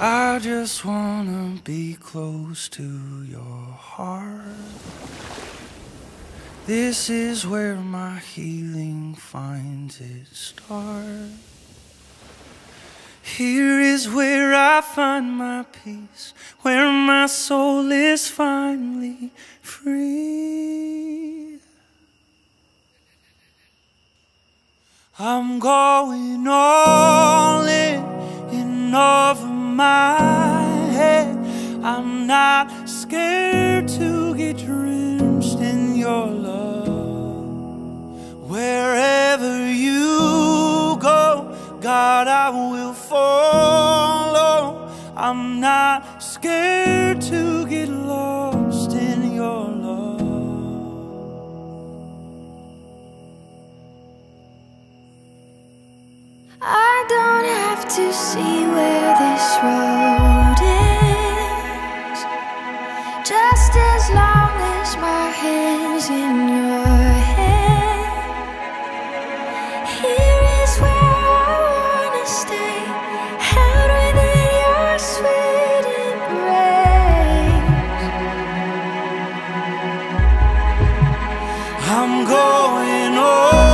I just wanna be close to your heart. This is where my healing finds its start. Here is where I find my peace, where my soul is finally free. I'm going all in, my head. I'm not scared to get drenched in your love. Wherever you go, God, I will follow. I'm not scared to get lost in your love. I don't have to as long as my hands in your hand. Here is where I wanna stay, held within your sweet embrace. I'm going home.